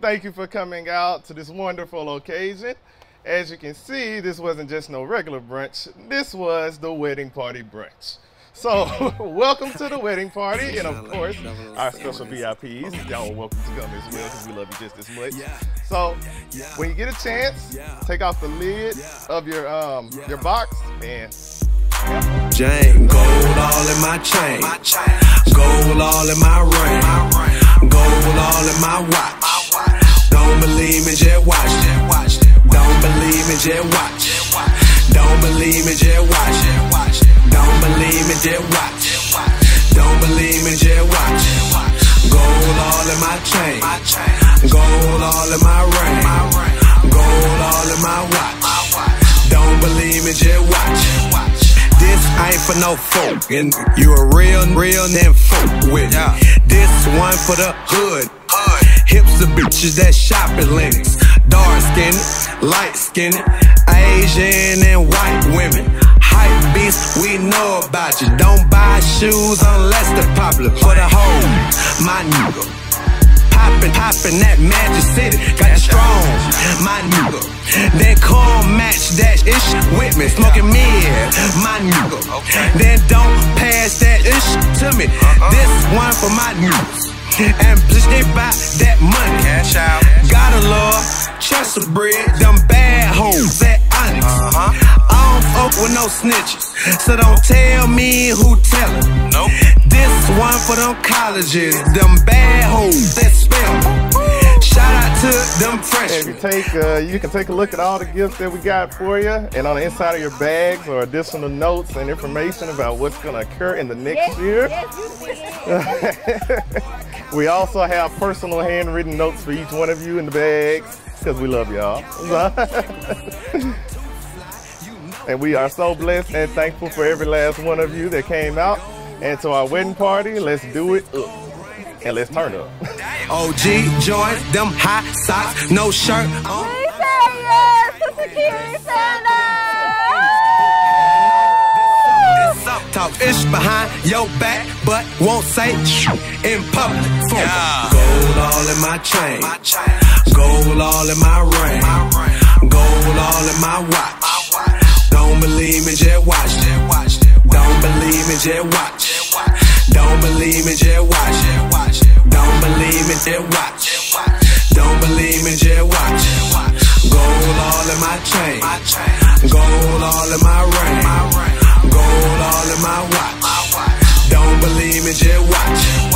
Thank you for coming out to this wonderful occasion. As you can see, this wasn't just no regular brunch. This was the wedding party brunch. So, welcome to the wedding party, and of course, our special VIPs. Y'all are welcome to come as well because we love you just as much. So, when you get a chance, take off the lid of your um your box and. Jane, gold all in my chain, gold all in my ring, gold all in my watch. Don't believe me, just watch. Don't believe me, just watch. Don't believe me, just watch. Don't believe me, just watch. Don't believe me, just watch. Gold all in my chain, gold all in my ring, gold all in my watch. Don't believe me, just watch. This ain't for no folk, and you a real, real folk with it. This one for the hood. Hips of bitches that shop at Lenox. Dark skinned, light skinned, Asian and white women. Hype beast, we know about you. Don't buy shoes unless they're popular. For the hoe, my nigga. Poppin', poppin' that Magic City, got it strong, my nigga. Then come match that ish with me, smoking mid, my nigga. Then don't pass that ish to me. Uh-huh. This one for my niggas. And bitch, they buy that money. Cash out. Gotta love, trust a bread, them bad hoes that honest. I don't fuck with no snitches, so don't tell me who tellin'. Nope. This one for them colleges, them bad hoes that spell. Shout out to them If freshmen. you take, uh, you can take a look at all the gifts that we got for you, and on the inside of your bags are additional notes and information about what's going to occur in the next year. we also have personal handwritten notes for each one of you in the bags because we love y'all. and we are so blessed and thankful for every last one of you that came out. And to our wedding party, let's do it up. And let's turn up. OG joint, them hot socks, no shirt on. We say yes to Security Center! talk ish behind your back, but won't say in public. Yeah. Gold all in my chain, gold all in my ring, gold all in my watch. Don't believe me, just watch. Don't believe me, just watch. Don't believe me, just watch. Don't believe me, just watch. Don't believe me, just watch. Gold all in my chain, gold all in my ring. nigga, just watch.